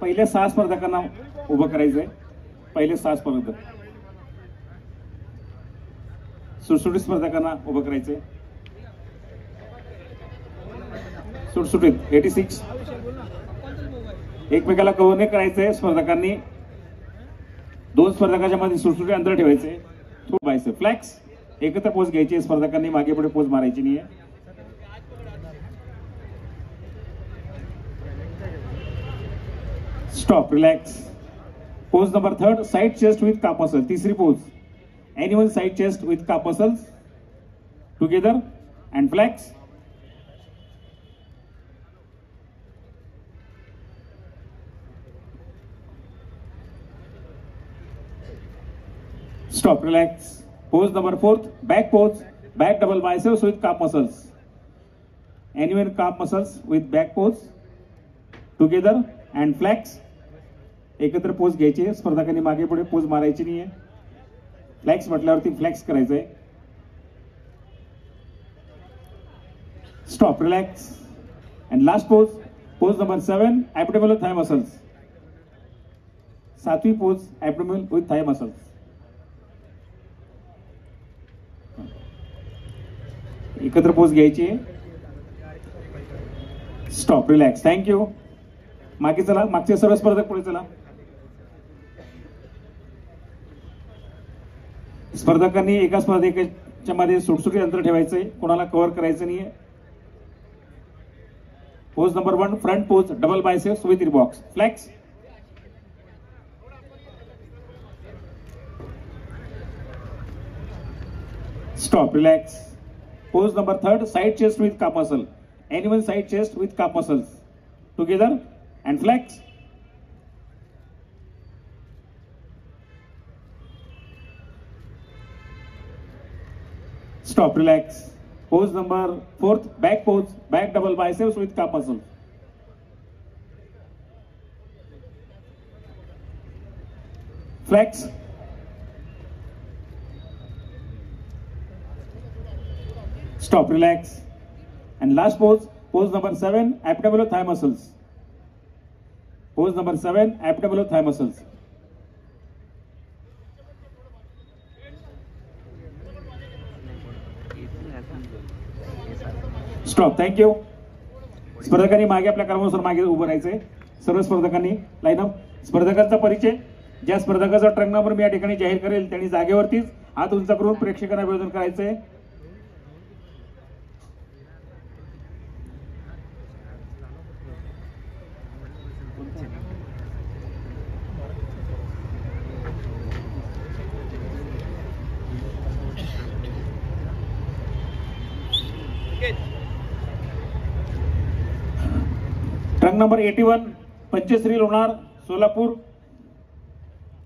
पहिल्या सहा स्पर्धकांना उभं करायचंय पहिले सहा स्पर्धक सुटसुटीत स्पर्धकांना उभं करायचंय सुटसुटीत एटी सिक्स एकमेकाला नाही करायचंय स्पर्धकांनी दोन स्पर्धकाच्या मध्ये सुटसुटी अंतर ठेवायचे थोडं फ्लॅक्स एकत्र पोच घ्यायची स्पर्धकांनी मागे पुढे पोच मारायची नाही Stop, relax. Pose number 3, side chest with calf muscles. Tisri pose. Anyone side chest with calf muscles. Together and flex. Stop, relax. Pose number 4, back pose. Back double biceps with calf muscles. Anyone calf muscles with back pose. Together and flex. एकत्र pose घ्यायचे स्पर्धकांनी मागे पुढे pose मारायची नाहीये flux म्हटल्यावरती flex करायचंय stop relax and last pose pose number seven with thigh muscles सातवी pose abdominal with thigh muscles एकत्र पोज घ्यायची स्टॉप रिलॅक्स थँक्यू मागे चला मागचे सर्व स्पर्धक पुढे चला स्पर्धकांनी एका स्पर्धेच्या मध्ये सुटसुटी अंतर ठेवायचं कोणाला कव्हर करायचं नाहीये post pose number one front pose double save with in box flex stop relax pose number third side chest with calf muscle anyone side chest with calf muscles together and flex stop relax pose number fourth back pose back double biceps with कापासून flex stop relax and last pose pose number seven ॲपटेबलो thigh muscles pose number seven ॲपटेबलो thigh muscles stop thank you स्पर्धकांनी मागे आपल्या कर्मानुसार मागे उभं राहायचंय सर्व स्पर्धकांनी line up स्पर्धकांचा परिचय ज्या स्पर्धकाचा ट्रंक नंबर मी या ठिकाणी जाहीर करेल त्यांनी जागेवरतीच हात उंच करून प्रेक्षकांना अभिवादन करायचंय number eighty one Panchashri Lonar Solapur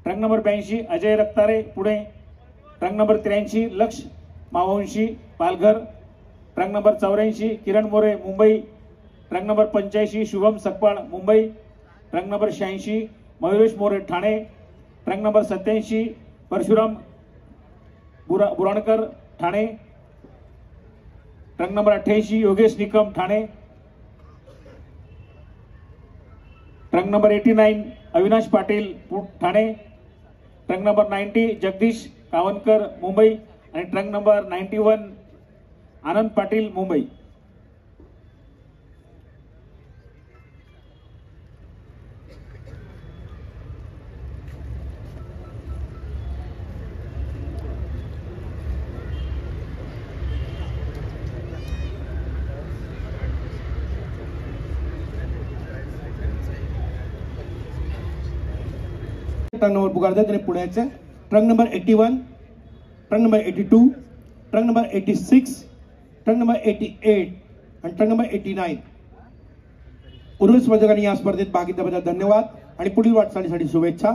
trunk number ब्याऐंशी अजय रक्तारे पुणे ट्रंक नंबर त्र्याऐंशी लक्ष मावंशी पालघर ट्रंक नंबर चौऱ्याऐंशी किरण मोरे मुंबई ट्रंक नंबर पंच्याऐंशी शुभम सकपाळ मुंबई ट्रंक नंबर शहाऐंशी मयुरेश मोरे ठाणे ट्रंक नंबर सत्याऐंशी परशुराम बुरा बुराणकर ठाणे ट्रंक नंबर अठ्ठ्याऐंशी Yogesh Nikam Thane truck number eighty nine Avinash Patil Thane truck number ninety Jagdish Kavankar Mumbai आणि trunk number ninety one Anand Patil Mumbai truck trunk number eighty one trunk number eighty two trunk number eighty six trunk number eighty eight आणि trunk number eighty nine उर्वरित स्पर्धकांनी या स्पर्धेत भाग घेतल्याबद्दल धन्यवाद आणि पुढील वाटचालीसाठी शुभेच्छा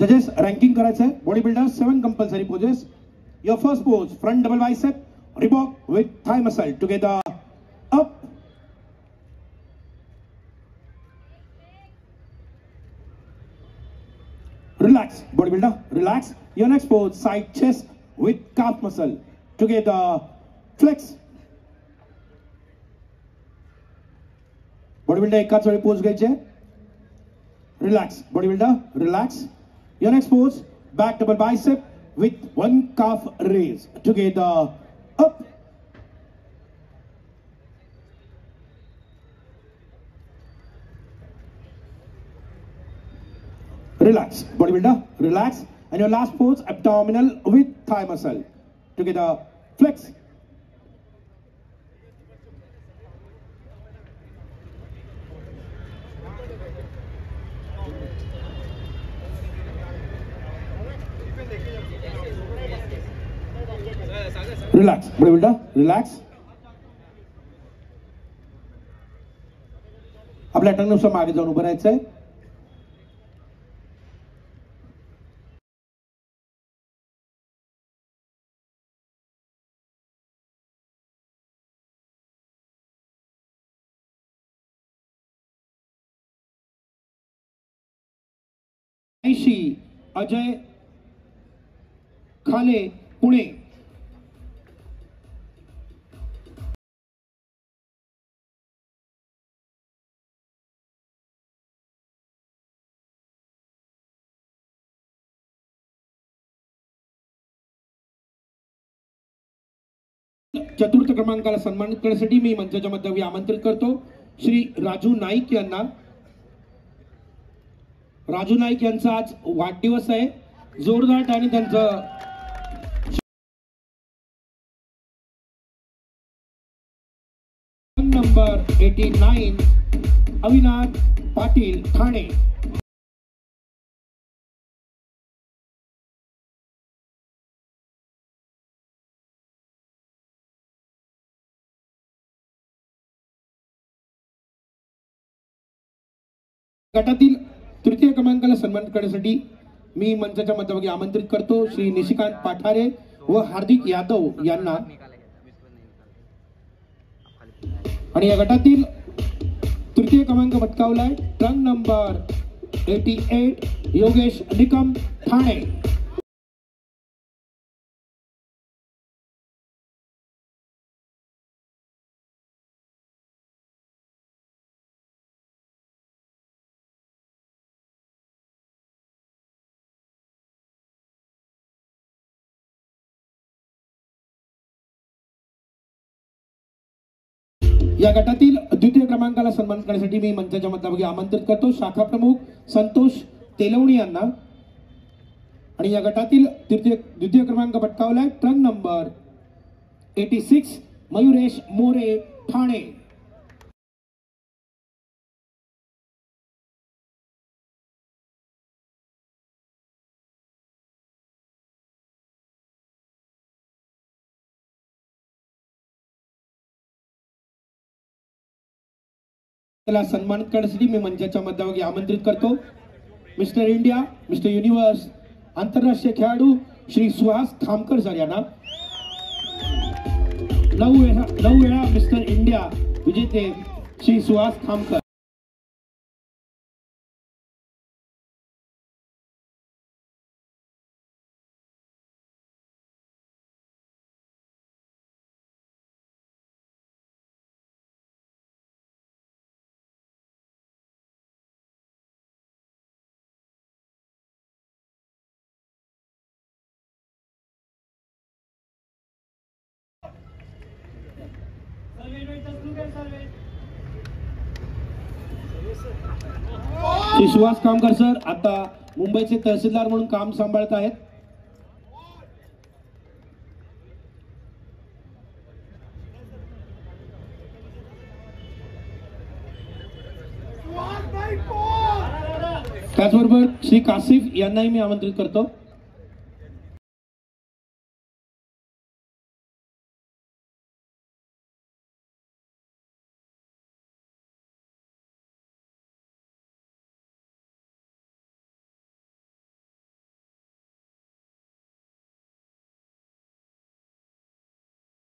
जजेस रँकिंग करायचं आहे body builder seven compulsory poses your first pose front double bicep Reebok with thigh muscle together Relax, bodybuilder, relax your next pose, side chest with calf muscle. Together, flex. Bodybuilder, एकाच वेळी pose घ्यायचे relax bodybuilder relax your next pose back double bicep with one calf raise together up relax. Bodybuilder, relax. And your last pose, abdominal with thigh muscle. Together, flex. Relax, bodybuilder, relax. आपल्या टंगनुसार मागे जाऊन उभं राहायचं आहे ऐशी अजय खाले पुणे चतुर्थ क्रमांकाला सन्मानित करण्यासाठी मी मंचाच्या मध्यावी आमंत्रित करतो श्री राजू नाईक यांना राजू नाईक यांचा आज वाढदिवस आहे जोरदार आणि त्यांचं number eighty nine Avinash Patil Thane गटातील तृतीय क्रमांकाला सन्मान करण्यासाठी मी मंचाच्या मध्यभागी आमंत्रित करतो श्री निशिकांत पाठारे व हार्दिक यादव यांना आणि या गटातील तृतीय क्रमांक पटकावलाय trunk number eighty eight Yogesh Nikam Thane या गटातील द्वितीय क्रमांकाला सन्मान करण्यासाठी मी मंचाच्या मध्यभागी आमंत्रित करतो शाखा प्रमुख संतोष तेलवणी यांना आणि या गटातील द्वितीय द्वितीय क्रमांक पटकावलाय truck number eighty six Mayuresh More Thane त्याला सन्मान करण्यासाठी मी मंचाच्या मध्याभागी आमंत्रित करतो मिस्टर इंडिया मिस्टर युनिव्हर्स आंतरराष्ट्रीय खेळाडू श्री सुहास खामकर सर यांना नऊ वेळा नऊ वेळा मिस्टर इंडिया विजेते श्री सुहास खामकर विश्वास कामकर सर आता मुंबईचे तहसीलदार म्हणून काम सांभाळत आहेत त्याचबरोबर श्री कासिफ यांनाही मी आमंत्रित करतो